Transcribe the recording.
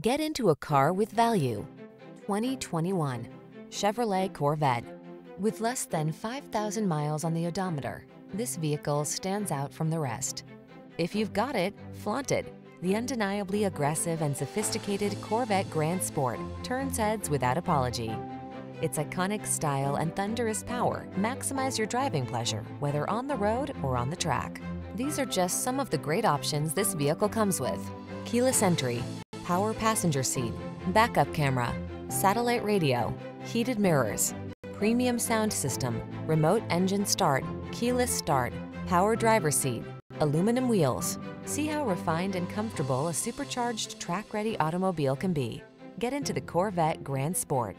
Get into a car with value. 2021 Chevrolet Corvette. With less than 5,000 miles on the odometer, this vehicle stands out from the rest. If you've got it, flaunt it. The undeniably aggressive and sophisticated Corvette Grand Sport turns heads without apology. Its iconic style and thunderous power maximize your driving pleasure, whether on the road or on the track. These are just some of the great options this vehicle comes with. Keyless entry, power passenger seat, backup camera, satellite radio, heated mirrors, premium sound system, remote engine start, keyless start, power driver seat, aluminum wheels. See how refined and comfortable a supercharged track-ready automobile can be. Get into the Corvette Grand Sport.